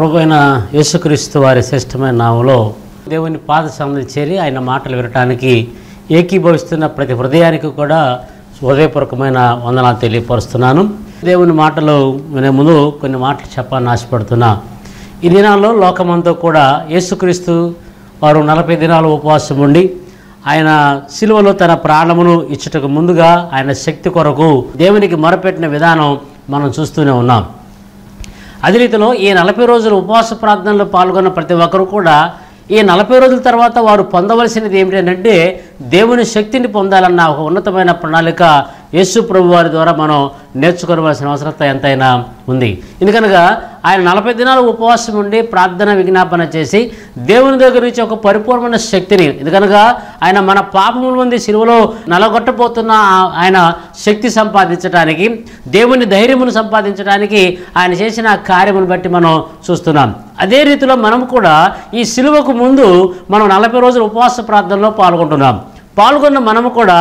ప్రభు అయిన యేసుక్రీస్తు వారి శ్రేష్టమైన నామంలో దేవుని పాద సన్నిధి చేరి ఆయన మాటలు వినటానికి ఏకీభవిస్తున్న ప్రతి హృదయానికి కూడా హృదయపూర్వకమైన వందనాలు తెలియపరుస్తున్నాను. దేవుని మాటలు వినే ముందు కొన్ని మాటలు చెప్పాలని ఆశపడుతున్నా. ఈ దినాల్లో లోకమంతా కూడా యేసుక్రీస్తు వారు నలభై దినాలు ఉపవాసం ఉండి ఆయన సిలువలో తన ప్రాణమును ఇచ్చుటకు ముందుగా ఆయన శక్తి కొరకు దేవునికి మొరపెట్టిన విధానం మనం చూస్తూనే ఉన్నాం. అదే రీతిలో ఈ నలభై రోజుల ఉపవాస ప్రార్థనలో పాల్గొన్న ప్రతి ఒక్కరు కూడా ఈ నలభై రోజుల తర్వాత వారు పొందవలసినది ఏమిటంటే దేవుని శక్తిని పొందాలన్న ఒక ఉన్నతమైన ప్రణాళిక యేసు ప్రభు వారి ద్వారా మనం నేర్చుకోవలసిన అవసరత ఎంతైనా ఉంది. ఎందుకనగా ఆయన నలభై దినాలు ఉపవాసం ఉండి ప్రార్థన విజ్ఞాపన చేసి దేవుని దగ్గర నుంచి ఒక పరిపూర్ణమైన శక్తిని ఎందుకనగా ఆయన మన పాపముల మంది సిలువలో నలగొట్టబోతున్న ఆయన శక్తి సంపాదించడానికి దేవుని ధైర్యమును సంపాదించడానికి ఆయన చేసిన కార్యమును బట్టి మనం చూస్తున్నాం. అదే రీతిలో మనం కూడా ఈ సిలువకు ముందు మనం నలభై రోజుల ఉపవాస ప్రార్థనలో పాల్గొంటున్నాం. పాల్గొన్న మనము కూడా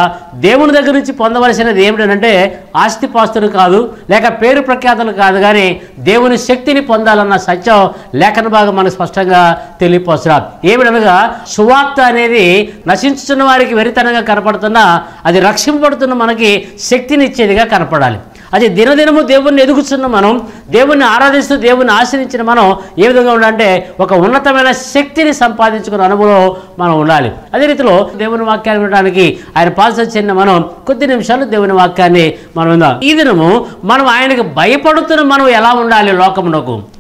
దేవుని దగ్గర నుంచి పొందవలసినది ఏమిటంటే ఆస్తిపాస్తులు కాదు లేక పేరు ప్రఖ్యాతలు కాదు కానీ దేవుని శక్తిని పొందాలన్న సత్యం లేఖన భాగం మనకు స్పష్టంగా తెలియపరుస్తున్నారు ఏమిటనగా సువార్త అనేది నశించుతున్న వారికి వెరితనంగా కనపడుతున్నా అది రక్షింపబడుతున్న మనకి శక్తిని ఇచ్చేదిగా కనపడాలి. అది దినదినము దేవుణ్ణి ఎదుగుతున్న మనం దేవుణ్ణి ఆరాధిస్తూ దేవుణ్ణి ఆశ్రయించిన మనం ఏ విధంగా ఉండాలంటే ఒక ఉన్నతమైన శక్తిని సంపాదించుకున్న అనుభవం మనం ఉండాలి. అదే రీతిలో దేవుని వాక్యాన్ని వినడానికి ఆయన పాల్సొచ్చిన మనం కొద్ది నిమిషాలు దేవుని వాక్యాన్ని మనం విందాం. ఈ దినము మనం ఆయనకు భయపడుతున్న మనం ఎలా ఉండాలి లోకమునకు?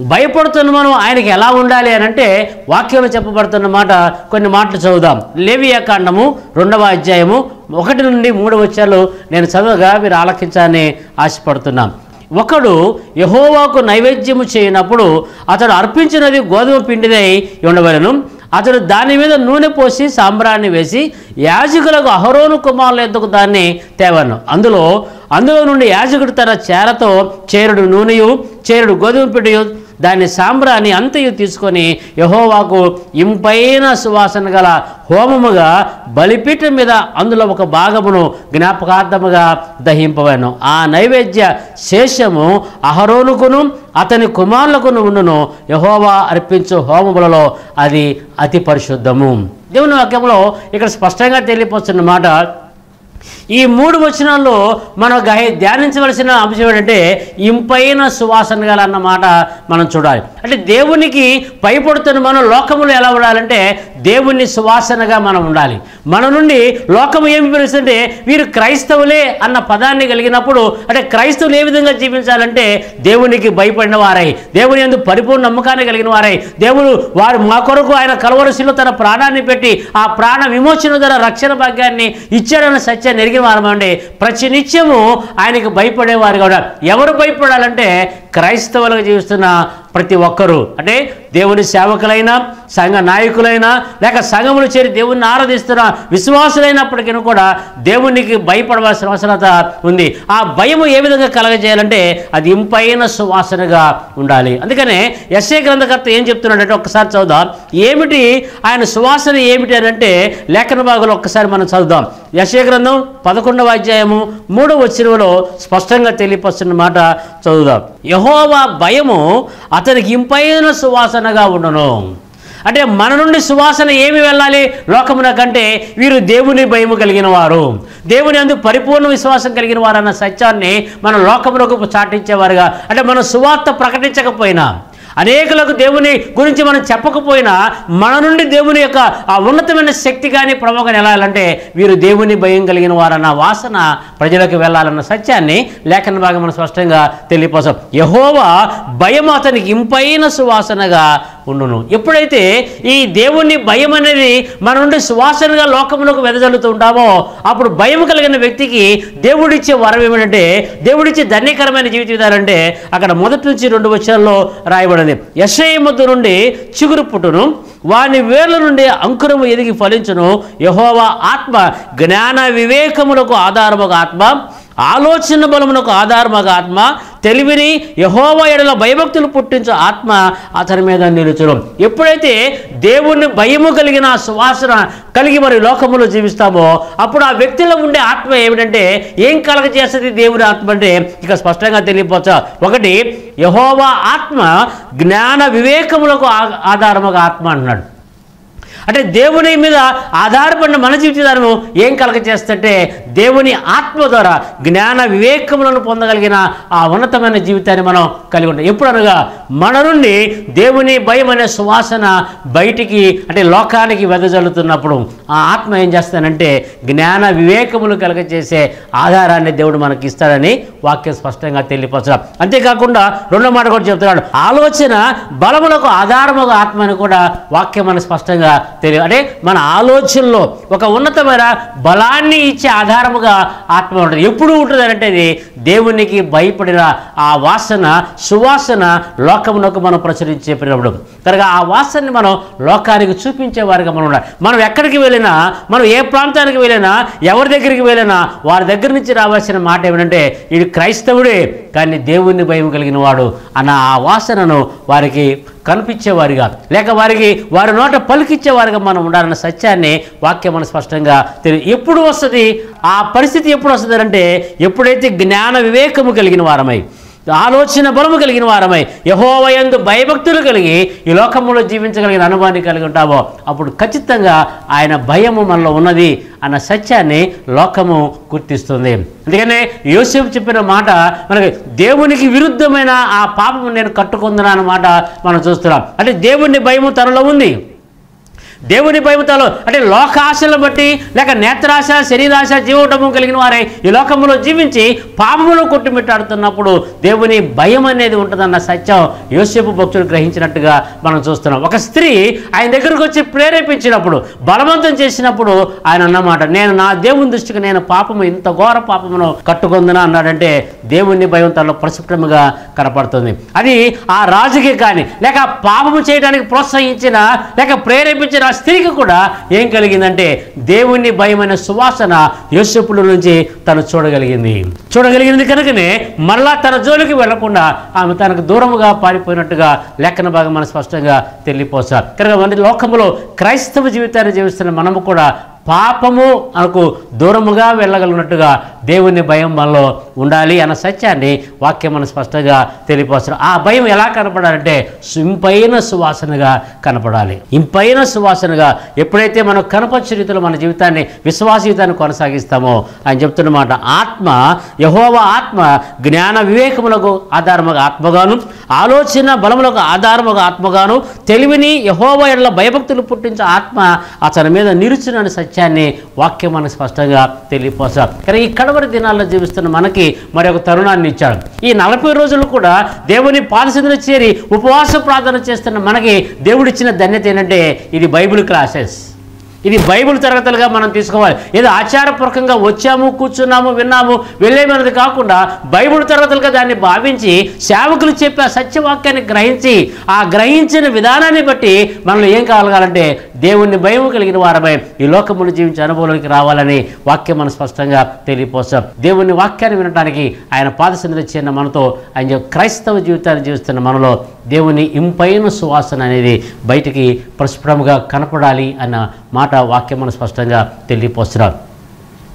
భయపడుతున్న మనం ఆయనకి ఎలా ఉండాలి అని అంటే వాక్యంలో చెప్పబడుతున్న మాట కొన్ని మాటలు చదువుదాం. లేవియా కాండము రెండవ అధ్యాయము ఒకటి నుండి మూడు వచ్చాలు నేను చదువుగా మీరు ఆలకించాలని ఆశపడుతున్నాం. ఒకడు యహోవాకు నైవేద్యము చేయనప్పుడు అతడు అర్పించినది గోధుమ పిండిదై ఉండవలను. అతడు దాని మీద నూనె పోసి సాంబ్రాన్ని వేసి యాజకులకు అహరోను కుమారుల ఎందుకు దాన్ని తేవను. అందులో అందులో నుండి యాజకుడు తన చేరతో చేరుడు నూనెయు చేరుడు గోధుమ పిండియు దాని సాంబ్రాన్ని అంతయు తీసుకొని యహోవాకు ఇంపైన సువాసన గల హోమముగా బలిపీఠం మీద అందులో ఒక భాగమును జ్ఞాపకార్థముగా దహింపవను. ఆ నైవేద్య శేషము అహరోనుకును అతని కుమారులకును ఉండును. యహోవా అర్పించు హోమములలో అది అతి పరిశుద్ధము. దేవుని వాక్యంలో ఇక్కడ స్పష్టంగా తెలియపోతున్న మాట ఈ మూడు వచనాల్లో మనం గహ- ధ్యానించవలసిన అంశం ఏంటంటే ఇంపైన సువాసన గల అన్నమాట మనం చూడాలి. అంటే దేవునికి భయపడుతున్న మనం లోకములు ఎలా ఉండాలంటే దేవుని సువాసనగా మనం ఉండాలి. మన నుండి లోకము ఏమి పిలుస్తుంటే వీరు క్రైస్తవులే అన్న పదాన్ని కలిగినప్పుడు అంటే క్రైస్తవులు ఏ విధంగా జీవించాలంటే దేవునికి భయపడిన వారై దేవుని ఎందుకు పరిపూర్ణ నమ్మకాన్ని కలిగిన వారై దేవుడు వారు మా కొరకు ఆయన కలవరసిలో తన ప్రాణాన్ని పెట్టి ఆ ప్రాణ విమోచన ద్వారా రక్షణ భాగ్యాన్ని ఇచ్చాడన్న సత్యాన్ని ఎరిగిన వారమండి ప్రతి నిత్యము ఆయనకు భయపడేవారు కూడా. ఎవరు భయపడాలంటే క్రైస్తవులుగా జీవిస్తున్న ప్రతి ఒక్కరూ. అంటే దేవుని సేవకులైనా సంఘ నాయకులైనా లేక సంఘములు చేరి దేవుణ్ణి ఆరాధిస్తున్న విశ్వాసులైనప్పటికీ కూడా దేవునికి భయపడవలసిన అవసరత ఉంది. ఆ భయము ఏ విధంగా కలగజేయాలంటే అది ఇంపైన సువాసనగా ఉండాలి. అందుకనే ఎస్ఏ గ్రంథకర్త ఏం చెప్తున్నాడంటే ఒక్కసారి చదువుదాం. ఏమిటి? ఆయన సువాసన ఏమిటి అని అంటే లేఖన భాగంలో ఒక్కసారి మనం చదువుదాం. యశయ గ్రంథం పదకొండవ అధ్యాయము మూడవ వచ్చినలో స్పష్టంగా తెలియపరుస్తున్న మాట చదువుదాం. యహోవా భయము అతనికి ఇంపైన సువాసన సువాసనగా ఉండను. అంటే మన నుండి సువాసన ఏమి వెళ్ళాలి? లోకమున కంటే వీరు దేవుని భయము కలిగిన వారు దేవుని అందు పరిపూర్ణ విశ్వాసం కలిగిన వారు అన్న సత్యాన్ని మన లోకమునకు చాటించేవారుగా. అంటే మనం సువార్త ప్రకటించకపోయినా అనేకులకు దేవుని గురించి మనం చెప్పకపోయినా మన నుండి దేవుని యొక్క ఆ ఉన్నతమైన శక్తి కానీ ప్రముఖం వెళ్ళాలంటే వీరు దేవుని భయం కలిగిన వారన్న వాసన ప్రజలకు వెళ్ళాలన్న సత్యాన్ని లేఖన భాగం మనం స్పష్టంగా తెలియపోసాం యహోవా భయం అతనికి ఇంపైన సువాసనగా ఉండును. ఎప్పుడైతే ఈ దేవుని భయం అనేది మన నుండి సువాసనగా లోకములకు వెదజల్లుతూ ఉంటామో అప్పుడు భయం కలిగిన వ్యక్తికి దేవుడిచ్చే వరం ఏమిటంటే దేవుడిచ్చే ధన్యకరమైన జీవిత విధానంటే అక్కడ మొదటి నుంచి రెండు వచ్చాల్లో రాయబడింది. యశయ ముద్దు నుండి చిగురు పుట్టును వాని వేర్ల నుండి అంకురము ఎదిగి ఫలించును. యహోవా ఆత్మ జ్ఞాన వివేకములకు ఆధారముగా ఆత్మ ఆలోచన బలమునకు ఆధారముగా ఆత్మ తెలివిని యహోవ ఎడల భయభక్తులు పుట్టించే ఆత్మ అతని మీద నిలుచును. ఎప్పుడైతే దేవుణ్ణి భయము కలిగిన సువాసన కలిగి మరి లోకములో జీవిస్తామో అప్పుడు ఆ వ్యక్తిలో ఉండే ఆత్మ ఏమిటంటే ఏం కలగజేస్తుంది దేవుని ఆత్మ అంటే ఇక స్పష్టంగా తెలియపోవచ్చు? ఒకటి యహోవా ఆత్మ జ్ఞాన వివేకములకు ఆ- ఆధారముగా ఆత్మ అన్నాడు. అంటే దేవుని మీద ఆధారపడిన మన జీవితాలను ఏం కలగ చేస్తుంటే దేవుని ఆత్మ ద్వారా జ్ఞాన వివేకములను పొందగలిగిన ఆ ఉన్నతమైన జీవితాన్ని మనం కలిగి ఉంటాం ఎప్పుడు అనగా మన నుండి దేవుని భయం అనే సువాసన బయటికి అంటే లోకానికి వెదజల్లుతున్నప్పుడు ఆ ఆత్మ ఏం చేస్తానంటే జ్ఞాన వివేకములు కలగజేసే ఆధారాన్ని దేవుడు మనకి ఇస్తాడని వాక్యం స్పష్టంగా తెలియపరచడం. అంతేకాకుండా రెండో మాట కూడా చెప్తున్నాడు. ఆలోచన బలములకు ఆధారముగా ఆత్మ అని కూడా వాక్యం మనకు స్పష్టంగా తెలియ అంటే మన ఆలోచనలో ఒక ఉన్నతమైన బలాన్ని ఇచ్చే ఆధారముగా ఆత్మ ఉంటుంది. ఎప్పుడు ఉంటుంది అంటే దేవునికి భయపడిన ఆ వాసన సువాసన లోకమునకు మనం ప్రచురించే ప్రచురించేటప్పుడు కనుక ఆ వాసనని మనం లోకానికి చూపించే వారిగా మనం ఉండాలి. మనం ఎక్కడికి వెళ్ళినా మనం ఏ ప్రాంతానికి వెళ్ళినా ఎవరి దగ్గరికి వెళ్ళినా వారి దగ్గర నుంచి రావాల్సిన మాట ఏమిటంటే ఇది క్రైస్తవుడే కానీ దేవుణ్ణి భయం కలిగిన వాడు అన్న ఆ వాసనను వారికి కనిపించేవారిగా. లేక వారికి వారి నోట పలికిచ్చేవారిగా మనం ఉండాలన్న సత్యాన్ని వాక్యం మనం స్పష్టంగా తెలియదు ఎప్పుడు వస్తుంది? ఆ పరిస్థితి ఎప్పుడు వస్తుంది అంటే ఎప్పుడైతే జ్ఞాన వివేకము కలిగిన వారమై. ఆలోచన బలము కలిగిన వారమై యహోవయందు భయభక్తులు కలిగి ఈ లోకములో జీవించగలిగిన అనుభవాన్ని కలిగి ఉంటామో అప్పుడు ఖచ్చితంగా ఆయన భయము మనలో ఉన్నది అన్న సత్యాన్ని లోకము గుర్తిస్తుంది. అందుకనే యోసేపు చెప్పిన మాట మనకి దేవునికి విరుద్ధమైన ఆ పాపము నేను కట్టుకుందునా అన్నమాట మనం చూస్తున్నాం. అంటే దేవుని భయము తనలో ఉంది. దేవుని భయముతాలో అంటే లోకాశలను బట్టి లేక నేత్రాశ శరీరాశ జీవటము కలిగిన వారే ఈ లోకములో జీవించి పాపములో కొట్టుమిట్టాడుతున్నప్పుడు దేవుని భయం అనేది ఉంటుందన్న సత్యం యోసేపు భక్తుడు గ్రహించినట్టుగా మనం చూస్తున్నాం. ఒక స్త్రీ ఆయన దగ్గరకు వచ్చి ప్రేరేపించినప్పుడు బలవంతం చేసినప్పుడు ఆయన అన్నమాట నేను నా దేవుని దృష్టికి నేను పాపము ఇంత ఘోర పాపమును కట్టుకుందునా? అన్నాడంటే దేవుని భయం తనలో ప్రస్ఫుటముగా కనపడుతుంది. అది ఆ రాజుకి కానీ లేక పాపము చేయడానికి ప్రోత్సహించిన లేక ప్రేరేపించిన ఆ స్త్రీకి కూడా ఏం కలిగిందంటే దేవుని భయమైన సువాసన యోసేపుల నుంచి తను చూడగలిగింది. చూడగలిగింది కనుకనే మళ్ళా తన జోలికి వెళ్ళకుండా ఆమె తనకు దూరముగా పారిపోయినట్టుగా లెక్కన భాగం మనం స్పష్టంగా తెలియపోసారు. కనుక మన లోకంలో క్రైస్తవ జీవితాన్ని జీవిస్తున్న మనము కూడా పాపము మనకు దూరముగా వెళ్ళగలిగినట్టుగా దేవుని భయం మనలో ఉండాలి అన్న సత్యాన్ని వాక్యం మనం స్పష్టంగా తెలియపరుస్తారు. ఆ భయం ఎలా కనపడాలంటే ఇంపైన సువాసనగా కనపడాలి. ఇంపైన సువాసనగా ఎప్పుడైతే మనం కనపచ్చే రీతిలో మన జీవితాన్ని విశ్వాస జీవితాన్ని కొనసాగిస్తామో ఆయన చెప్తున్నమాట ఆత్మ యహోవ ఆత్మ జ్ఞాన వివేకములకు ఆధారముగా ఆత్మగాను ఆలోచన బలములకు ఆధారముగా ఆత్మగాను తెలివిని యహోవ ఎడల భయభక్తులు పుట్టించే ఆత్మ అతని మీద నిరుచునని సత్యాన్ని వాక్యం మనకు స్పష్టంగా తెలియపోసారు కానీ ఈ కడవరి దినాల్లో జీవిస్తున్న మనకి మరి ఒక తరుణాన్ని ఇచ్చాడు. ఈ నలభై రోజులు కూడా దేవుని పాలసీలో చేరి ఉపవాస ప్రార్థన చేస్తున్న మనకి దేవుడిచ్చిన ధన్యత ఏంటంటే ఇది బైబిల్ క్లాసెస్. ఇది బైబిల్ తరగతులుగా మనం తీసుకోవాలి. ఏదో ఆచారపూర్వకంగా వచ్చాము కూర్చున్నాము విన్నాము వెళ్ళేమన్నది కాకుండా బైబిల్ తరగతులుగా దాన్ని భావించి సేవకులు చెప్పే సత్యవాక్యాన్ని గ్రహించి ఆ గ్రహించిన విధానాన్ని బట్టి మనలో ఏం కావాలంటే దేవుణ్ణి భయం కలిగిన వారమై ఈ లోకములు జీవించే అనుభవంలోకి రావాలని వాక్యం మనం స్పష్టంగా తెలియపోస్తాం. దేవుని వాక్యాన్ని వినడానికి ఆయన పాదసన్నిధి చేరిన మనతో ఆయన క్రైస్తవ జీవితాన్ని జీవిస్తున్న మనలో దేవుని ఇంపైన సువాసన అనేది బయటికి ప్రస్ఫుటముగా కనపడాలి అన్న మాట వాక్యం మనం స్పష్టంగా తెలియపోస్తున్నారు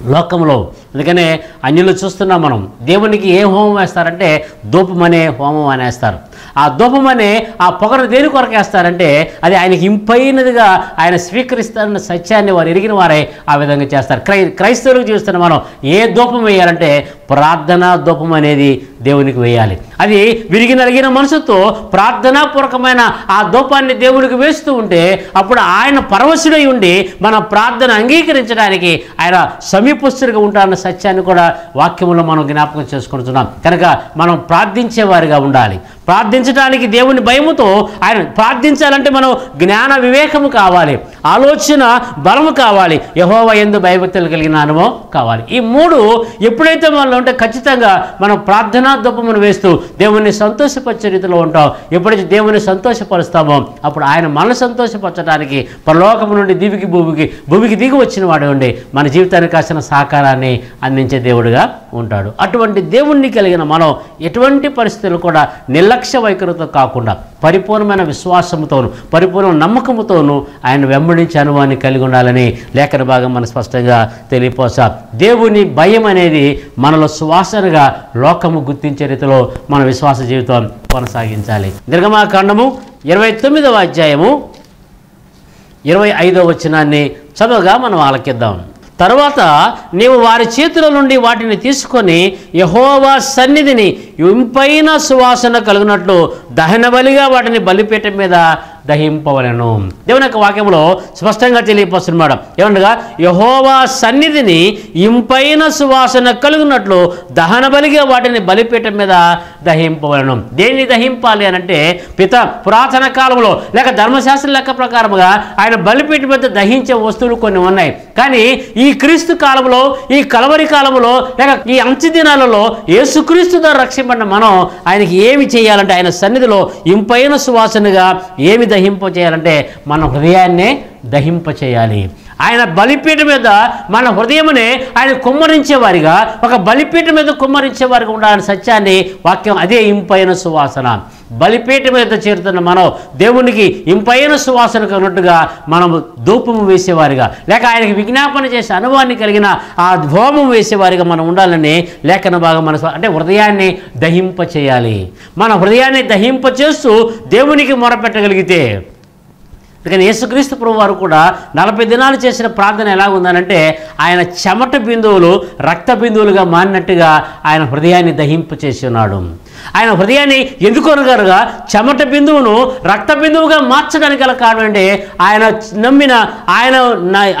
లోకంలో అందుకనే అన్యులు చూస్తున్నాం మనం. దేవునికి ఏ హోమం వేస్తారంటే దూపం అనే హోమం అనేస్తారు. ఆ దూపం అనే ఆ పొగను దేని కొరకు వేస్తారంటే అది ఆయనకి ఇంపైనదిగా ఆయన స్వీకరిస్తారన్న సత్యాన్ని వారు ఎరిగిన వారే ఆ విధంగా చేస్తారు. క్రై క్రైస్తవులకు చూస్తున్న మనం ఏ ధూపం వేయాలంటే ప్రార్థన ధూపం అనేది దేవునికి వేయాలి. అది విరిగి నలిగిన మనసుతో ప్రార్థనాపూర్వకమైన ఆ ధూపాన్ని దేవునికి వేస్తూ ఉంటే అప్పుడు ఆయన పరవశుడై ఉండి మన ప్రార్థన అంగీకరించడానికి ఆయన సమీపస్తుడిగా ఉంటారన్న సత్యాన్ని కూడా వాక్యంలో మనం జ్ఞాపకం చేసుకుంటున్నాం. కనుక మనం ప్రార్థించేవారిగా ఉండాలి. ప్రార్థించడానికి దేవుని భయముతో ఆయన ప్రార్థించాలంటే మనం జ్ఞాన వివేకము కావాలి ఆలోచన బలము కావాలి యహోవ ఎందు భయభక్తులు కలిగిన అనుభవం కావాలి. ఈ మూడు ఎప్పుడైతే మనలో ఉంటే ఖచ్చితంగా మనం ప్రార్థనా దుప్పమును వేస్తూ దేవుణ్ణి సంతోషపరిచే రీతిలో ఉంటాం. ఎప్పుడైతే దేవుని సంతోషపరుస్తామో అప్పుడు ఆయన మనల్ని సంతోషపరచడానికి పరలోకము నుండి దివికి భూమికి భూమికి దిగి వచ్చిన వాడు ఉండి మన జీవితానికి కాసిన సహకారాన్ని అందించే దేవుడుగా ఉంటాడు. అటువంటి దేవుణ్ణి కలిగిన మనం ఎటువంటి పరిస్థితులు కూడా నిర్లక్ష్య వైఖరితో కాకుండా పరిపూర్ణమైన విశ్వాసంతోనూ పరిపూర్ణ నమ్మకంతోనూ ఆయన వెంబడించే అనుభవాన్ని కలిగి ఉండాలని లేఖన భాగం మనం స్పష్టంగా తెలియపోసా. దేవుని భయం అనేది మనలో సువాసనగా లోకము గుర్తించే రీతిలో మన విశ్వాస జీవితం కొనసాగించాలి. నిర్గమాకాండము ఇరవై తొమ్మిదవ అధ్యాయము ఇరవై ఐదవ వచనాన్ని చదువుగా మనం ఆలకిద్దాం. తర్వాత నీవు వారి చేతుల నుండి వాటిని తీసుకొని యహోవా సన్నిధిని ఇంపైన సువాసన కలిగినట్లు దహన బలిగా వాటిని బలిపీఠం మీద దహింపవలను. దేవుని యొక్క వాక్యంలో స్పష్టంగా తెలియపరుస్తున్నాడు ఏమనగా యహోవా సన్నిధిని ఇంపైన సువాసన కలిగినట్లు దహన బలిగా వాటిని బలిపీఠం మీద దహింపవలను. దేన్ని దహింపాలి అని అంటే పిత పురాతన కాలంలో లేక ధర్మశాస్త్ర లెక్క ప్రకారముగా ఆయన బలిపీఠం మీద దహించే వస్తువులు కొన్ని ఉన్నాయి. కానీ ఈ క్రీస్తు కాలంలో ఈ కలవరి కాలంలో లేక ఈ అంచె దినాలలో యేసుక్రీస్తు ద్వారా రక్షింపడిన మనం ఆయనకి ఏమి చేయాలంటే ఆయన సన్నిధిలో ఇంపైన సువాసనగా ఏమి దహింప చేయాలంటే మన హృదయాన్నే దహింప చేయాలి ఆయన బలిపీఠం మీద మన హృదయమునే ఆయన కుమ్మరించేవారిగా ఒక బలిపీఠం మీద కుమ్మరించేవారిగా ఉండాలని సత్యాన్ని వాక్యం అదే ఇంపైన సువాసన. బలిపీఠం మీద చేరుతున్న మనం దేవునికి ఇంపైన సువాసన కన్నట్టుగా మనం ధూపము వేసేవారిగా లేక ఆయనకి విజ్ఞాపన చేసే అనుభవాన్ని కలిగిన ఆ హోమం వేసేవారిగా మనం ఉండాలని లేఖన భాగం మన అంటే హృదయాన్ని దహింప చేయాలి మన హృదయాన్ని దహింప చేస్తూ దేవునికి మొరపెట్టగలిగితే అందుకని యేసుక్రీస్తు ప్రభు వారు కూడా నలభై దినాలు చేసిన ప్రార్థన ఎలా ఉందనంటే ఆయన చెమట బిందువులు రక్త బిందువులుగా మారినట్టుగా ఆయన హృదయాన్ని దహింప చేసి ఉన్నాడు. ఆయన హృదయాన్ని ఎందుకు చెమట బిందువును రక్త బిందువుగా మార్చడానికి గల కారణం అంటే ఆయన నమ్మిన ఆయన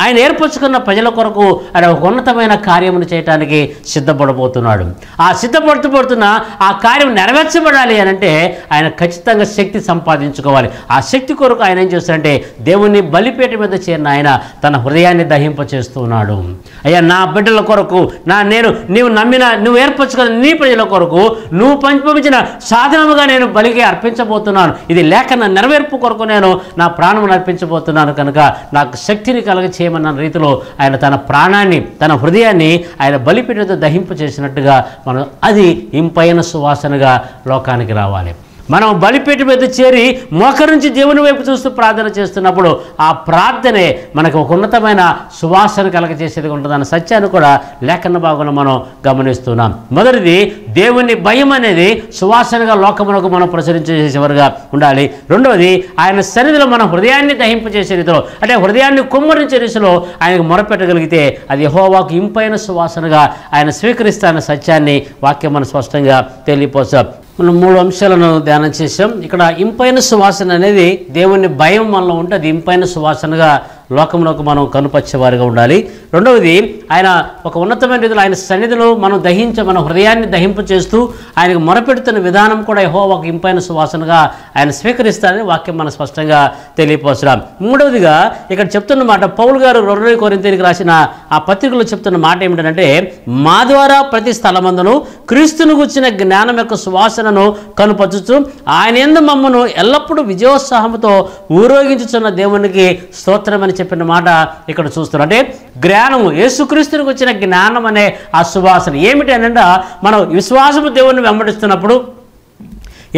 ఆయన ఏర్పరచుకున్న ప్రజల కొరకు ఆయన ఒక ఉన్నతమైన కార్యమును చేయటానికి సిద్ధపడబోతున్నాడు. ఆ సిద్ధపడుతుపడుతున్న ఆ కార్యం నెరవేర్చబడాలి అని అంటే ఆయన ఖచ్చితంగా శక్తి సంపాదించుకోవాలి. ఆ శక్తి కొరకు ఆయన ఏం చేస్తాడంటే దేవుని బలిపేట మీద చేరిన ఆయన తన హృదయాన్ని దహింప చేస్తున్నాడు. అయ్యా నా బిడ్డల కొరకు నా నేను నీవు నమ్మిన నువ్వు ఏర్పరచుకున్న నీ ప్రజల కొరకు నువ్వు పంచిపంచిన సాధనముగా నేను బలికి అర్పించబోతున్నాను. ఇది లేఖన నెరవేర్పు కొరకు నేను నా ప్రాణమును అర్పించబోతున్నాను కనుక నాకు శక్తిని కలగ చేయమన్న రీతిలో ఆయన తన ప్రాణాన్ని తన హృదయాన్ని ఆయన బలిపీఠతో దహింప చేసినట్టుగా మనం అది ఇంపైన సువాసనగా లోకానికి రావాలి. మనం బలిపీఠ మీద చేరి మోకరించి దేవుని వైపు చూస్తూ ప్రార్థన చేస్తున్నప్పుడు ఆ ప్రార్థనే మనకు ఒక ఉన్నతమైన సువాసన కలగజేసేది ఉంటుందన్న సత్యాన్ని కూడా లేఖన భాగంలో మనం గమనిస్తున్నాం. మొదటిది దేవుని భయం అనేది సువాసనగా లోకమునకు మనం ప్రచురించేసేవారుగా ఉండాలి. రెండవది ఆయన సన్నిధిలో మన హృదయాన్ని దహింపచేసే రీతిలో అంటే హృదయాన్ని కుమ్మరించే రీతిలో ఆయనకు మొరపెట్టగలిగితే అది హోవాకు ఇంపైన సువాసనగా ఆయన స్వీకరిస్తాన సత్యాన్ని వాక్యం మనం స్పష్టంగా తెలియపోసాం. మనం మూడు అంశాలను ధ్యానం చేసాం ఇక్కడ ఇంపైన సువాసన అనేది దేవుని భయం మనలో ఉంటే అది ఇంపైన సువాసనగా లోకంలోకి మనం కనుపరిచేవారుగా ఉండాలి. రెండవది ఆయన ఒక ఉన్నతమైన రీతిలో ఆయన సన్నిధిలో మనం దహించ మన హృదయాన్ని దహింప చేస్తూ ఆయనకు మొరపెడుతున్న విధానం కూడా యహో ఒక ఇంపైన సువాసనగా ఆయన స్వీకరిస్తారని వాక్యం మనం స్పష్టంగా తెలియపరచడం మూడవదిగా ఇక్కడ చెప్తున్న మాట పౌల్ గారు రెండో కొరింతీనికి రాసిన ఆ పత్రికలో చెప్తున్న మాట ఏమిటంటే మా ద్వారా ప్రతి స్థలమందును క్రీస్తును గుచ్చిన జ్ఞానం యొక్క సువాసనను కనుపరచుచు ఆయన ఎందు మమ్మను ఎల్లప్పుడూ విజయోత్సాహంతో ఊరేగించుచున్న దేవునికి స్తోత్రమని చెప్పిన మాట ఇక్కడ చూస్తున్నాం అంటే జ్ఞానము యేసుక్రీస్తునికి వచ్చిన జ్ఞానం అనే ఆ సువాసన ఏమిటి అనంటే మనం విశ్వాసము దేవుణ్ణి వెంబడిస్తున్నప్పుడు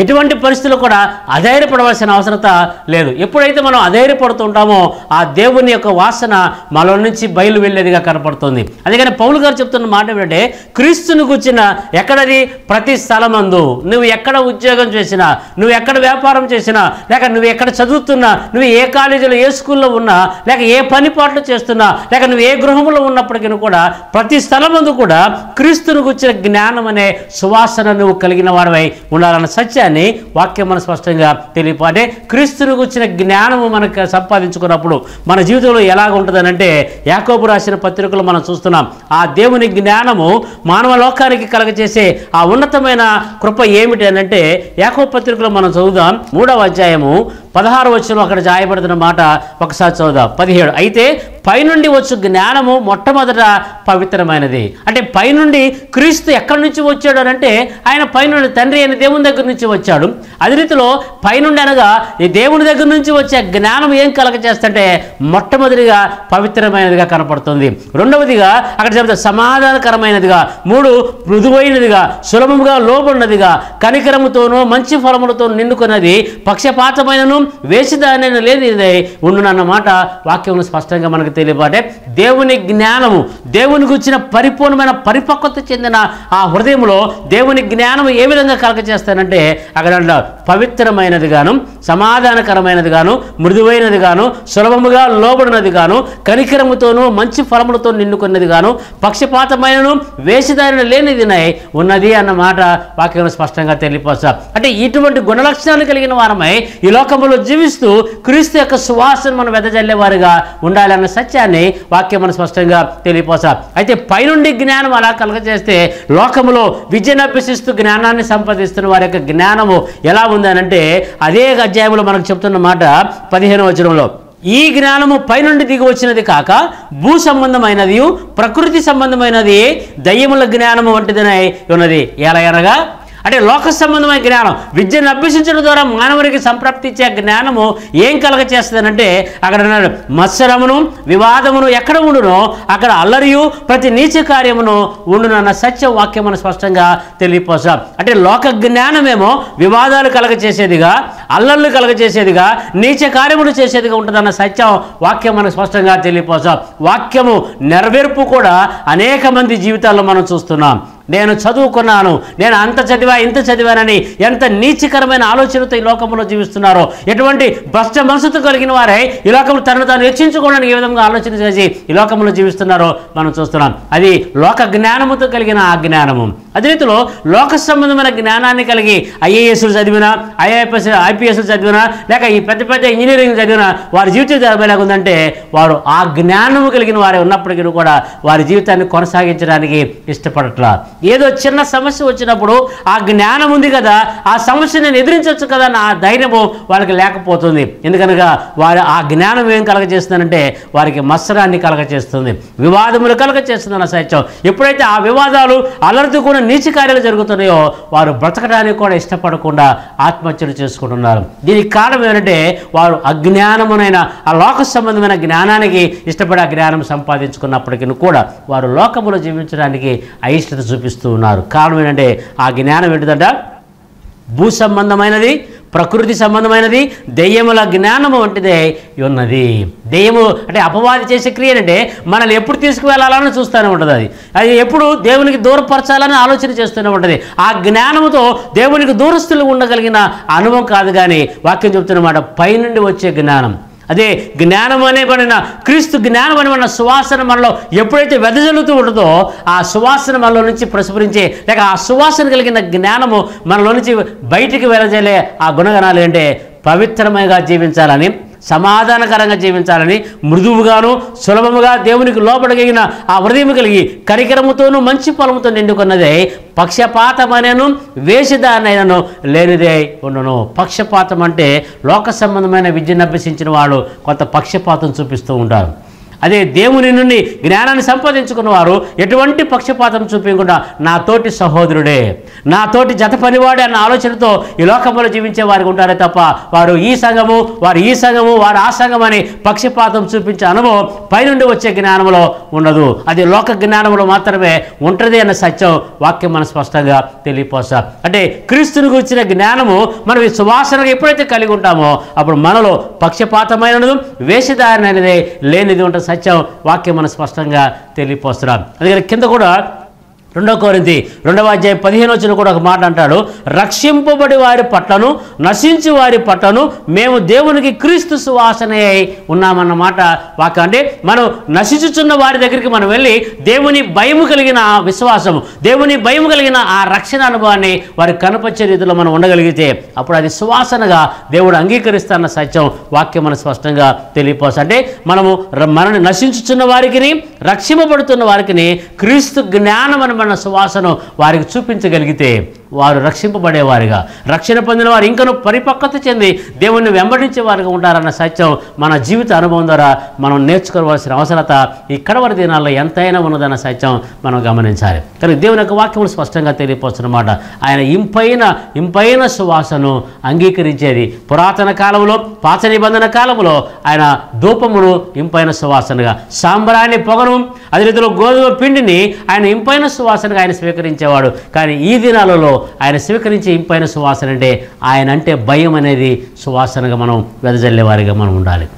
ఎటువంటి పరిస్థితులు కూడా అధైర్యపడవలసిన అవసరత లేదు. ఎప్పుడైతే మనం అధైర్యపడుతుంటామో ఆ దేవుని యొక్క వాసన మనలో నుంచి బయలు వెళ్ళేదిగా కనపడుతుంది. అందుకని పౌలు గారు చెప్తున్న మాట ఏంటంటే క్రీస్తుని కూర్చిన ఎక్కడది? ప్రతి స్థలమందు. నువ్వు ఎక్కడ ఉద్యోగం చేసినా నువ్వు ఎక్కడ వ్యాపారం చేసినా లేక నువ్వు ఎక్కడ చదువుతున్నా నువ్వు ఏ కాలేజీలో ఏ స్కూల్లో ఉన్నా లేక ఏ పని పాటలు చేస్తున్నా లేక నువ్వు ఏ గృహంలో ఉన్నప్పటికీ కూడా ప్రతి స్థలమందు కూడా క్రీస్తుని కూర్చిన జ్ఞానం అనే సువాసన నువ్వు కలిగిన వాడవై ఉండాలన్న సత్యాన్ని వాక్యం మనం స్పష్టంగా తెలియపు అంటే క్రీస్తుని గురించిన జ్ఞానము మనకు సంపాదించుకున్నప్పుడు మన జీవితంలో ఎలాగ ఉంటుందనంటే యాకోబు రాసిన పత్రికలు మనం చూస్తున్నాం ఆ దేవుని జ్ఞానము మానవ లోకానికి కలగచేసే ఆ ఉన్నతమైన కృప ఏమిటి అని అంటే యాకోబు పత్రికలో మనం చదువుదాం మూడవ అధ్యాయము పదహారు వచ్చిన అక్కడ జాయబడుతున్న మాట ఒకసారి చదువుదాం. పదిహేడు. అయితే పైనుండి వచ్చు జ్ఞానము మొట్టమొదట పవిత్రమైనది. అంటే పైనుండి క్రీస్తు ఎక్కడి నుంచి వచ్చాడు అని అంటే ఆయన పైనుండి తండ్రి అయిన దేవుని దగ్గర నుంచి వచ్చాడు. అదే రీతిలో పైనుండి అనగా ఈ దేవుని దగ్గర నుంచి వచ్చే జ్ఞానం ఏం కలగ చేస్తుంటే మొట్టమొదటిగా పవిత్రమైనదిగా కనపడుతుంది. రెండవదిగా అక్కడ చెబుతా సమాధానకరమైనదిగా మూడు మృదువైనదిగా సులభముగా లోబడినదిగా కనికరముతోనూ మంచి ఫలములతో నిండుకున్నది పక్షపాతమైనను వేసిదానైన ఇది. ఉండునన్నమాట వాక్యంలో స్పష్టంగా మనకు తెలియబాటే దేవుని జ్ఞానము దేవుని గురించిన పరిపూర్ణమైన పరిపక్వత చెందిన ఆ హృదయంలో దేవుని జ్ఞానం ఏ విధంగా కలగచేస్తానంటే అక్కడ పవిత్రమైనది గాను సమాధానకరమైనది గాను మృదువైనది గాను సులభముగా లోబడినది గాను కనికరముతోనూ మంచి ఫలములతో నిన్నుకున్నది గాను పక్షపాతమైనను వేసిదారిన లేనిదినై ఉన్నది అన్నమాట వాక్యం వాక్యంలో స్పష్టంగా తెలియపరచా అంటే ఇటువంటి గుణలక్షణాలు కలిగిన వారమై ఈ లోకంలో జీవిస్తూ క్రీస్తు యొక్క సువాసన మనం వెదజల్లేవారుగా ఉండాలన్న సత్యాన్ని వాక్యం మనం స్పష్టంగా తెలియపోసాం. అయితే పైనుండి జ్ఞానం అలా కలగజేస్తే లోకములో విద్యను అభ్యసిస్తూ జ్ఞానాన్ని సంపాదిస్తున్న వారి యొక్క జ్ఞానము ఎలా ఉందనంటే అదే అధ్యాయంలో మనకు చెప్తున్న మాట పదిహేను వచనంలో. ఈ జ్ఞానము పైనుండి దిగి వచ్చినది కాక భూ సంబంధమైనది ప్రకృతి సంబంధమైనది దయ్యముల జ్ఞానము వంటిదినై ఉన్నది. ఎలా అనగా? అంటే లోక సంబంధమైన జ్ఞానం. విద్యను అభ్యసించడం ద్వారా మానవునికి సంప్రాప్తించే జ్ఞానము ఏం కలగ చేస్తుందంటే అక్కడ అన్నాడు మత్సరమును వివాదమును ఎక్కడ ఉండునో అక్కడ అల్లరియు ప్రతి నీచ కార్యమును ఉండునన్న సత్య వాక్యం మనం స్పష్టంగా తెలియపోసాం. అంటే లోక జ్ఞానమేమో వివాదాలు కలగ చేసేదిగా అల్లర్లు కలగ చేసేదిగా నీచ కార్యములు చేసేదిగా ఉంటుందన్న సత్యం వాక్యం మనకు స్పష్టంగా తెలియపోసాం. వాక్యము నెరవేర్పు కూడా అనేక మంది జీవితాల్లో మనం చూస్తున్నాం. నేను చదువుకున్నాను నేను అంత చదివా ఇంత చదివానని ఎంత నీచికరమైన ఆలోచనతో ఈ లోకంలో జీవిస్తున్నారో ఎటువంటి భ్రష్ట మనసుతో కలిగిన వారే ఈ లోకంలో తనను తాను రక్షించుకోవడానికి ఏ విధంగా ఆలోచన చేసి ఈ లోకంలో జీవిస్తున్నారో మనం చూస్తున్నాం. అది లోక జ్ఞానముతో కలిగిన ఆ జ్ఞానము. అదే రీతిలో లోక సంబంధమైన జ్ఞానాన్ని కలిగి ఐఏఎస్లు చదివినా ఐఐఎస్ ఐపీఎస్లు చదివినా లేక ఈ పెద్ద పెద్ద ఇంజనీరింగ్ చదివినా వారి జీవితం ఎలాగ ఉందంటే వారు ఆ జ్ఞానము కలిగిన వారే ఉన్నప్పటికీ కూడా వారి జీవితాన్ని కొనసాగించడానికి ఇష్టపడట్లా. ఏదో చిన్న సమస్య వచ్చినప్పుడు ఆ జ్ఞానం ఉంది కదా ఆ సమస్య నేను ఎదిరించవచ్చు కదా నా ధైర్యము వాళ్ళకి లేకపోతుంది. ఎందుకనగా వారి ఆ జ్ఞానం ఏం కలగజేస్తుందంటే వారికి మత్సరాన్ని కలగజేస్తుంది వివాదములు కలగజేస్తుంది అన్న సత్యం ఎప్పుడైతే ఆ వివాదాలు అలరితో కూడా నీచి కార్యాలు జరుగుతున్నాయో వారు బ్రతకడానికి కూడా ఇష్టపడకుండా ఆత్మహత్యలు చేసుకుంటున్నారు. దీనికి కారణం ఏంటంటే వారు అజ్ఞానమునైన ఆ లోక సంబంధమైన జ్ఞానానికి ఇష్టపడే జ్ఞానం సంపాదించుకున్నప్పటికీ కూడా వారు లోకములో జీవించడానికి అయిష్టత చూపిస్తూ ఉన్నారు. కారణం ఏంటంటే ఆ జ్ఞానం ఏంటిదంట? భూ సంబంధమైనది ప్రకృతి సంబంధమైనది దెయ్యముల జ్ఞానము వంటిదే ఉన్నది. దెయ్యము అంటే అపవాది చేసే క్రియ అంటే మనల్ని ఎప్పుడు తీసుకువెళ్ళాలని చూస్తూనే ఉంటుంది అది. అది ఎప్పుడు దేవునికి దూరపరచాలని ఆలోచన చేస్తూనే ఉంటుంది. ఆ జ్ఞానముతో దేవునికి దూరస్తులు ఉండగలిగిన అనుభవం కాదు కానీ వాక్యం చెప్తున్నమాట పైనుండి వచ్చే జ్ఞానం. అదే జ్ఞానం అనేబడిన క్రీస్తు జ్ఞానం అనేబడిన సువాసన మనలో ఎప్పుడైతే వెదజల్లుతూ ఉంటుందో ఆ సువాసన మనలో నుంచి ప్రస్ఫురించే లేక ఆ సువాసన కలిగిన జ్ఞానము మనలో నుంచి బయటికి వెదజల్లే ఆ గుణగణాలు ఏంటంటే పవిత్రమైగా జీవించాలని సమాధానకరంగా జీవించాలని మృదువుగాను సులభముగా దేవునికి లోపడగలిగిన ఆ హృదయం కలిగి కరికరముతోనూ మంచి పొలముతో నిండుకున్నదే పక్షపాతమనేను వేషధానైనను లేనిదే ఉండను పక్షపాతం అంటే లోక సంబంధమైన విద్యను అభ్యసించిన వాళ్ళు కొంత పక్షపాతం చూపిస్తూ ఉంటారు. అదే దేవుని నుండి జ్ఞానాన్ని సంపాదించుకున్న వారు ఎటువంటి పక్షపాతం చూపించకుండా నా తోటి సహోదరుడే నా తోటి జత పనివాడే అన్న ఆలోచనతో ఈ లోకంలో జీవించే వారికి ఉంటారే తప్ప వారు ఈ సంఘము వారు ఈ సంఘము వారు ఆ సంఘం అని పక్షపాతం చూపించే అనుభవం పైనుండి వచ్చే జ్ఞానంలో ఉండదు. అది లోక జ్ఞానంలో మాత్రమే ఉంటుంది అన్న సత్యం వాక్యం మనం స్పష్టంగా తెలియపోస్తాం. అంటే క్రీస్తుని గురించిన జ్ఞానము మనం ఈ సువాసనగా ఎప్పుడైతే కలిగి ఉంటామో అప్పుడు మనలో పక్షపాతమైనది వేషధారణైనది లేనిది ఉంటుంది సత్యం వాక్యం మనం స్పష్టంగా తెలియపోస్తున్నాం అందుకని కింద కూడా రెండో కోరింది రెండవ అధ్యాయం పదిహేను వచ్చిన కూడా ఒక మాట అంటాడు. రక్షింపబడి వారి పట్లను నశించి వారి పట్లను మేము దేవునికి క్రీస్తు సువాసనే అయి ఉన్నామన్న మాట వాక్యం అంటే మనం నశించుచున్న వారి దగ్గరికి మనం వెళ్ళి దేవుని భయము కలిగిన విశ్వాసము దేవుని భయము కలిగిన ఆ రక్షణ అనుభవాన్ని వారి కనపచ్చే రీతిలో మనం ఉండగలిగితే అప్పుడు అది సువాసనగా దేవుడు అంగీకరిస్తున్న సత్యం వాక్యం మనం స్పష్టంగా తెలియపోవచ్చు అంటే మనము ర- మనని నశించుచున్న వారికి రక్షింపబడుతున్న వారికి క్రీస్తు జ్ఞానం అని సువాసన వారికి చూపించగలిగితే వారు రక్షింపబడేవారుగా. రక్షణ పొందిన వారు ఇంకను పరిపక్వత చెంది దేవుణ్ణి వెంబడించే వారుగా ఉంటారన్న సత్యం మన జీవిత అనుభవం ద్వారా మనం నేర్చుకోవాల్సిన అవసరత ఈ కడవరి దినాల్లో ఎంతైనా ఉన్నదన్న సత్యం మనం గమనించాలి. కానీ దేవుని యొక్క వాక్యములు స్పష్టంగా తెలియపోతున్నమాట ఆయన ఇంపైన ఇంపైన సువాసను అంగీకరించేది. పురాతన కాలంలో పాత నిబంధన కాలంలో ఆయన ధూపమును ఇంపైన సువాసనగా సాంబ్రాన్ని పొగను అదే రీతిలో గోధుమ పిండిని ఆయన ఇంపైన సువాసనగా ఆయన స్వీకరించేవాడు. కానీ ఈ దినాలలో ఆయన స్వీకరించి ఇంపైన సువాసన అంటే ఆయన అంటే భయం అనేది సువాసనగా మనం వెదజల్లేవారిగా మనం ఉండాలి.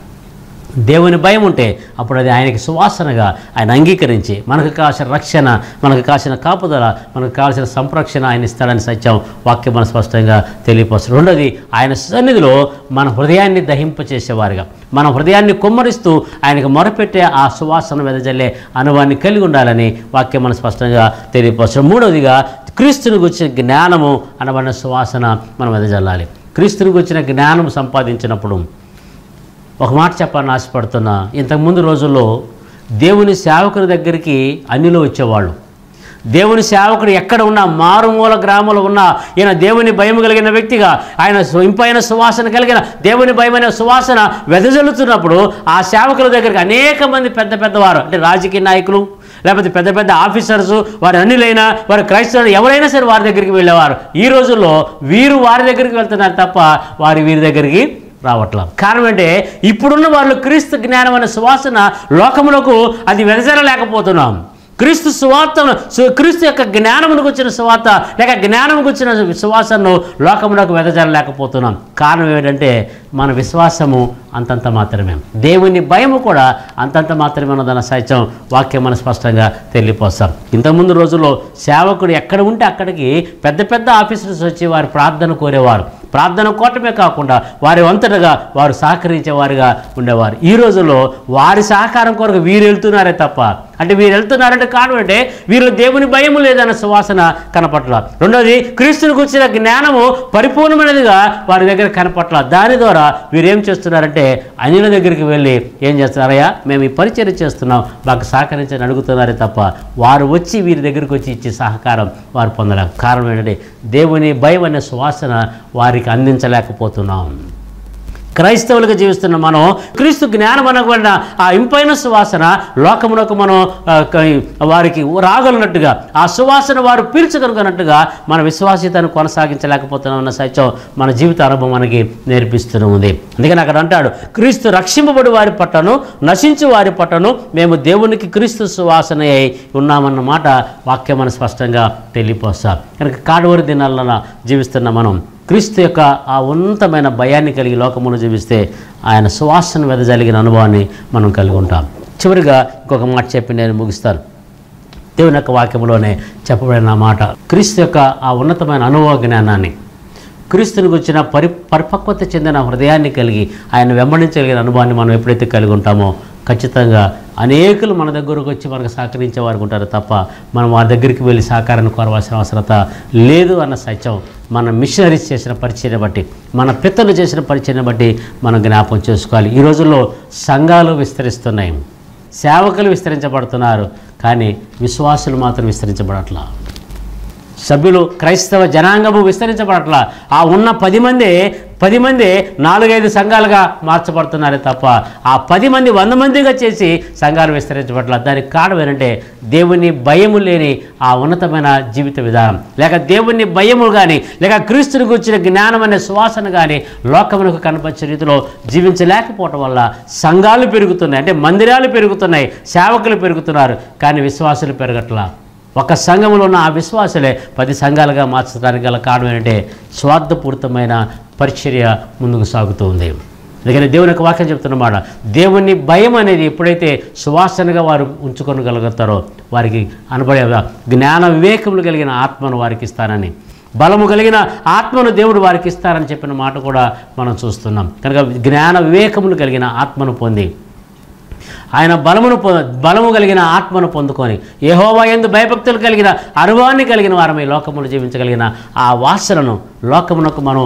దేవుని భయం ఉంటే అప్పుడు అది ఆయనకి సువాసనగా ఆయన అంగీకరించి మనకు కావాల్సిన రక్షణ మనకు కావాల్సిన కాపుదల మనకు కావాల్సిన సంరక్షణ ఆయన ఇస్తాడని సత్యం వాక్యం మన స్పష్టంగా తెలియపరుస్తుంది. రెండోది ఆయన సన్నిధిలో మన హృదయాన్ని దహింపచేసేవారుగా మన హృదయాన్ని కుమ్మరిస్తూ ఆయనకు మొరపెట్టే ఆ సువాసన వెదజల్లే అనుభవాన్ని కలిగి ఉండాలని వాక్యం మన స్పష్టంగా తెలియపరుస్తుంది. మూడవదిగా క్రీస్తుని గురించిన జ్ఞానము అనబడిన సువాసన మనం వెదజల్లాలి క్రీస్తుని గురించిన జ్ఞానం సంపాదించినప్పుడు ఒక మాట చెప్పాలని ఆశపడుతున్నా. ఇంతకుముందు రోజుల్లో దేవుని సేవకుని దగ్గరికి అన్నిలో వచ్చేవాళ్ళు. దేవుని సేవకుడు ఎక్కడ ఉన్నా మారుమూల గ్రామంలో ఉన్న ఈయన దేవుని భయం కలిగిన వ్యక్తిగా ఆయన ఇంపైన సువాసన కలిగిన దేవుని భయమైన సువాసన వెదజల్లుతున్నప్పుడు ఆ సేవకుల దగ్గరికి అనేక మంది పెద్ద పెద్దవారు అంటే రాజకీయ నాయకులు లేకపోతే పెద్ద పెద్ద ఆఫీసర్స్ వారి అన్నిలైనా వారి క్రైస్తవులు ఎవరైనా సరే వారి దగ్గరికి వెళ్ళేవారు. ఈ రోజుల్లో వీరు వారి దగ్గరికి వెళ్తున్నారు తప్ప వారి వీరి దగ్గరికి రావట్లా. కారణం అంటే ఇప్పుడున్న వాళ్ళు క్రీస్తు జ్ఞానం అనే సువాసన లోకములకు అది వెదజరలేకపోతున్నాం క్రీస్తు సువార్తను క్రీస్తు యొక్క జ్ఞానమునకు వచ్చిన సువార్త లేక జ్ఞానముకు వచ్చిన సువాసనను లోకమునకు వెదజరలేకపోతున్నాం కారణం ఏంటంటే మన విశ్వాసము అంతంత మాత్రమే. దేవుని భయము కూడా అంతంత మాత్రమే ఉన్నదన్న సత్యం వాక్యం మనం స్పష్టంగా తెలియపోస్తాం ఇంతకుముందు రోజుల్లో సేవకుడు ఎక్కడ ఉంటే అక్కడికి పెద్ద పెద్ద ఆఫీసర్స్ వచ్చి వారి ప్రార్థన కోరేవారు. ప్రార్థన కోటమే కాకుండా వారి వంతటగా వారు సహకరించేవారుగా ఉండేవారు. ఈ రోజుల్లో వారి సహకారం కొరకు వీరు వెళ్తున్నారే తప్ప అంటే వీరు వెళ్తున్నారంటే కారణం అంటే వీరు దేవుని భయం లేదన్న సువాసన కనపట్ల. రెండోది క్రీస్తుని కూర్చిన జ్ఞానము పరిపూర్ణమైనదిగా వారి దగ్గర కనపట్ల. దాని ద్వారా వీరు ఏం చేస్తున్నారంటే అనిల దగ్గరికి వెళ్ళి ఏం చేస్తున్నారయ్యా మేము ఈ పరిచయం చేస్తున్నాం. మాకు సహకరించని అడుగుతున్నారే తప్ప వారు వచ్చి వీరి దగ్గరికి వచ్చి ఇచ్చే సహకారం వారు పొందలేక. కారణం ఏంటంటే దేవుని భయం అనే సువాసన వారికి అందించలేకపోతున్నాం. క్రైస్తవులుగా జీవిస్తున్న మనం క్రీస్తు జ్ఞానం అనబడిన ఆ ఇంపైన సువాసన లోకమునకు మనం వారికి రాగలిగినట్టుగా ఆ సువాసన వారు పీల్చగలుగునట్టుగా మన విశ్వాసీతను కొనసాగించలేకపోతున్నామన్న సత్యం మన జీవిత అనుభవం మనకి నేర్పిస్తూనే ఉంది. అందుకని అక్కడ అంటాడు క్రీస్తు రక్షింపబడి వారి పట్టను నశించు వారి పట్టను మేము దేవునికి క్రీస్తు సువాసన అయి ఉన్నామన్న మాట వాక్యం మనం స్పష్టంగా తెలియపోస్తాం కనుక కాడవరి దినాలలో జీవిస్తున్న మనం క్రీస్తు యొక్క ఆ ఉన్నతమైన భయాన్ని కలిగి లోకమును జీవిస్తే ఆయన సువాసన వెదజలిగిన అనుభవాన్ని మనం కలిగి ఉంటాం. చివరిగా ఇంకొక మాట చెప్పి నేను ముగిస్తాను. దేవుని యొక్క వాక్యంలోనే చెప్పబడిన మాట క్రీస్తు యొక్క ఆ ఉన్నతమైన అనుభవ జ్ఞానాన్ని క్రీస్తుని గురించిన పరి పరిపక్వత చెందిన హృదయాన్ని కలిగి ఆయన వెంబడించగలిగిన అనుభవాన్ని మనం ఎప్పుడైతే కలిగి ఉంటామో ఖచ్చితంగా అనేకులు మన దగ్గరకు వచ్చి మనకు సహకరించే వారు ఉంటారు తప్ప మనం వారి దగ్గరికి వెళ్ళి సహకారాన్ని కోరవలసిన అవసరత లేదు అన్న సత్యం మన మిషనరీస్ చేసిన పరిచయం బట్టి మన పిత్తలు చేసిన పరిచయం బట్టి మనం జ్ఞాపకం చేసుకోవాలి. ఈ రోజుల్లో సంఘాలు విస్తరిస్తున్నాయి. సేవకులు విస్తరించబడుతున్నారు. కానీ విశ్వాసులు మాత్రం విస్తరించబడట్లా. సభ్యులు క్రైస్తవ జనాంగము విస్తరించబడట్ల. ఆ ఉన్న పది మంది పది మంది నాలుగైదు సంఘాలుగా మార్చబడుతున్నారే తప్ప ఆ పది మంది వంద మందిగా చేసి సంఘాలు విస్తరించబట్ల దానికి కారణం ఏంటంటే దేవుని భయము లేని ఆ ఉన్నతమైన జీవిత విధానం. లేక దేవుని భయము కానీ లేక క్రీస్తుని గురించిన జ్ఞానం అనే సువాసన కానీ లోకమునకు కనపరిచే రీతిలో జీవించలేకపోవటం వల్ల సంఘాలు పెరుగుతున్నాయి. అంటే మందిరాలు పెరుగుతున్నాయి సేవకులు పెరుగుతున్నారు కానీ విశ్వాసులు పెరగట్లా. ఒక సంఘంలో ఉన్న ఆ విశ్వాసులే పది సంఘాలుగా మార్చడానికి గల కారణం ఏంటంటే స్వార్థపూరితమైన పరిచర్య ముందుకు సాగుతూ ఉంది. అందుకని దేవుని యొక్క వాక్యం చెప్తున్నమాట దేవుని భయం అనేది ఎప్పుడైతే సువాసనగా వారు ఉంచుకొనగలుగుతారో వారికి అనబడే జ్ఞాన వివేకములు కలిగిన ఆత్మను వారికి ఇస్తానని బలము కలిగిన ఆత్మను దేవుడు వారికి ఇస్తారని చెప్పిన మాట కూడా మనం చూస్తున్నాం. కనుక జ్ఞాన వివేకములు కలిగిన ఆత్మను పొంది ఆయన బలమును బలము కలిగిన ఆత్మను పొందుకొని యెహోవా ఎందు భయభక్తులు కలిగిన అనుభవాన్ని కలిగిన వారమై లోకములు జీవించగలిగిన ఆ వాసనను లోకమునకు మనం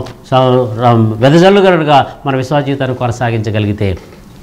వెదజల్లుగలుగా మన విశ్వాస జీవితాన్ని కొనసాగించగలిగితే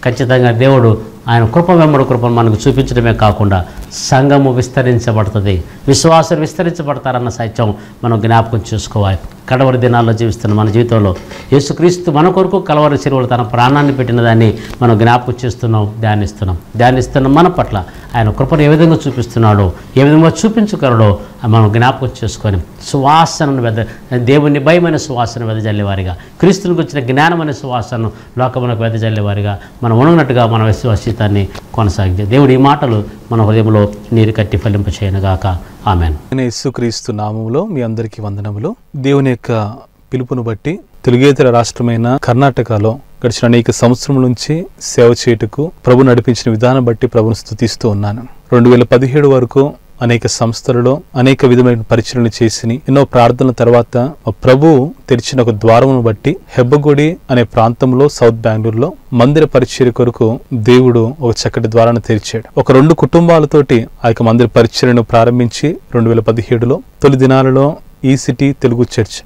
ఖచ్చితంగా దేవుడు ఆయన కృప వెంబడి కృపను మనకు చూపించడమే కాకుండా సంఘము విస్తరించబడుతుంది. విశ్వాసం విస్తరించబడతారన్న సత్యం మనం జ్ఞాపకం చేసుకోవాలి. కడవరి దినాల్లో జీవిస్తున్న మన జీవితంలో యేసుక్రీస్తు మన కొరకు కలవరి చెరువులు తన ప్రాణాన్ని పెట్టిన దాన్ని మనం జ్ఞాపకం చేస్తున్నాం ధ్యానిస్తున్నాం. ధ్యానిస్తున్న మన పట్ల ఆయన కృపను ఏ విధంగా చూపిస్తున్నాడో ఏ విధంగా చూపించగలడో మనం జ్ఞాపకం చేసుకొని సువాసనను వెద దేవుని భయమైన సువాసన వెదజల్లేవారిగా క్రీస్తుని వచ్చిన జ్ఞానమైన సువాసనను లోకమునకు వెదజల్లేవారిగా మనం ఉన్నట్టుగా విశ్వాసి జీవితాన్ని కొనసాగించే దేవుడి ఈ మాటలు మన హృదయంలో నీరు కట్టి ఫలింప చేయనుగాక ఆమెన్. నేను యేసుక్రీస్తు నామములో మీ అందరికీ వందనములు. దేవుని యొక్క పిలుపును బట్టి తెలుగేతర రాష్ట్రమైన కర్ణాటకలో గడిచిన అనేక సంవత్సరం నుంచి సేవ చేయుటకు ప్రభు నడిపించిన విధానం బట్టి ప్రభును స్థుతిస్తూ ఉన్నాను. రెండు వేల పదిహేడు వరకు అనేక సంస్థలలో అనేక విధమైన పరిచయలు చేసి ఎన్నో ప్రార్థనల తర్వాత ప్రభు తెరిచిన ఒక ద్వారమును బట్టి హెబ్బగుడి అనే ప్రాంతంలో సౌత్ బెంగళూరులో మందిర పరిచయ కొరకు దేవుడు ఒక చక్కటి ద్వారాను తెరిచాడు. ఒక రెండు కుటుంబాలతోటి ఆ యొక్క మందిర పరిచయను ప్రారంభించి రెండు వేల పదిహేడులో తొలి దినాలలో ఈ సిటీ తెలుగు చర్చ్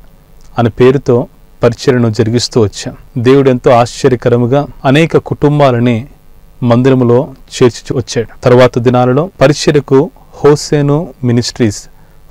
అనే పేరుతో పరిచయను జరిగిస్తూ వచ్చాం. దేవుడు ఎంతో ఆశ్చర్యకరముగా అనేక కుటుంబాలని మందిరములో చేర్చి వచ్చాడు. తర్వాత దినాలలో పరిచయకు హోసేను మినిస్ట్రీస్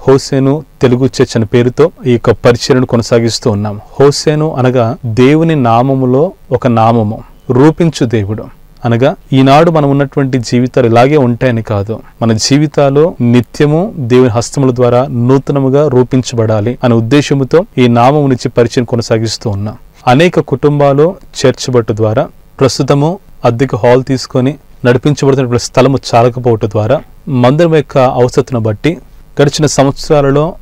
హోసేను తెలుగు చర్చ్ అనే పేరుతో ఈ యొక్క పరిచయను కొనసాగిస్తూ ఉన్నాం. హోసేను అనగా దేవుని నామములో ఒక నామము రూపించు దేవుడు. అనగా ఈనాడు మనం ఉన్నటువంటి జీవితాలు ఇలాగే ఉంటాయని కాదు. మన జీవితాలు నిత్యము దేవుని హస్తముల ద్వారా నూతనముగా రూపించబడాలి అనే ఉద్దేశముతో ఈ నామము నుంచి పరిచయం కొనసాగిస్తూ ఉన్నాం. అనేక కుటుంబాలు చర్చ్ బట్టు ద్వారా ప్రస్తుతము అద్దెకు హాల్ తీసుకొని నడిపించబడుతున్న స్థలము చాలకపోవటం ద్వారా మందిరం యొక్క అవసరతను బట్టి గడిచిన సంవత్సరాలలో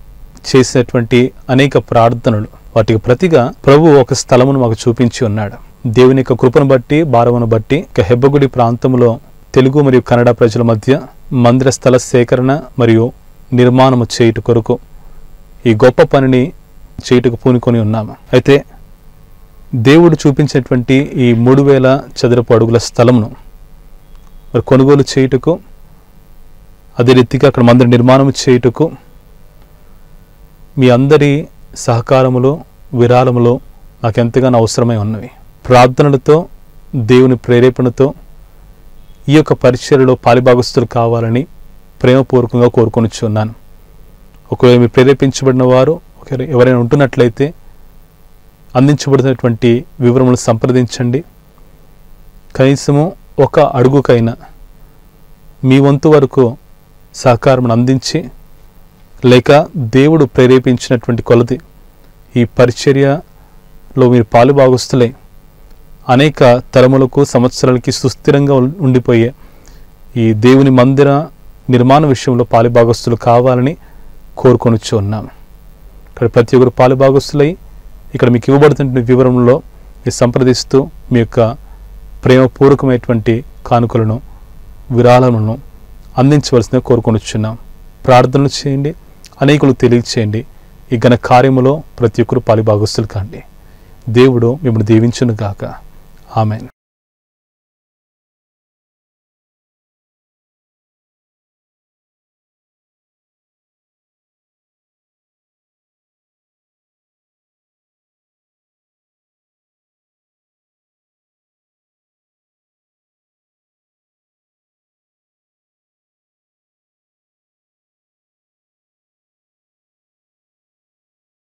చేసినటువంటి అనేక ప్రార్థనలు వాటికి ప్రతిగా ప్రభు ఒక స్థలమును మాకు చూపించి ఉన్నాడు. దేవుని యొక్క కృపను బట్టి భారమును బట్టి ఇక హెబ్బగుడి ప్రాంతంలో తెలుగు మరియు కన్నడ ప్రజల మధ్య మందిర స్థల సేకరణ మరియు నిర్మాణము చేయుట కొరకు ఈ గొప్ప పనిని చేయుటకు పూనుకొని ఉన్నాము. అయితే దేవుడు చూపించినటువంటి ఈ మూడు వేల చదరపు అడుగుల స్థలమును మరి కొనుగోలు చేయుటకు అదే రీతిగా అక్కడ మందిర నిర్మాణం చేయుటకు మీ అందరి సహకారములో విరాళములో నాకు ఎంతగానో అవసరమై ఉన్నవి. ప్రార్థనలతో దేవుని ప్రేరేపణతో ఈ యొక్క పరిచయలో పాలిభాగస్తులు కావాలని ప్రేమపూర్వకంగా కోరుకొనిచున్నాను. ఒకవేళ మీరు ప్రేరేపించబడిన వారు ఒకవేళ ఎవరైనా ఉంటున్నట్లయితే అందించబడినటువంటి వివరములు సంప్రదించండి. కనీసము ఒక అడుగుకైనా మీ వంతు వరకు సహకారం అందించి లేక దేవుడు ప్రేరేపించినటువంటి కొలది ఈ పరిచర్యలో మీరు పాలుభాగస్తులై అనేక తరములకు సంవత్సరాలకి సుస్థిరంగా ఉం- ఉండిపోయే ఈ దేవుని మందిర నిర్మాణ విషయంలో పాలిభాగస్తులు కావాలని కోరుకొనిచ్చి ఉన్నాం. ఇక్కడ ప్రతి ఒక్కరు పాలిభాగస్తులై ఇక్కడ మీకు ఇవ్వబడుతున్న వివరంలో మీరు సంప్రదిస్తూ మీ యొక్క ప్రేమపూర్వకమైనటువంటి కానుకలను విరాళములను అందించవలసిందిగా కోరుకొనిచున్నాం ప్రార్థనలు చేయండి. అనేకులు తెలియచేయండి. ఈ ఘన కార్యములో ప్రతి ఒక్కరు పాలిభాగస్తులు కాండి. దేవుడు మిమ్మల్ని దీవించును గాక ఆమెన్.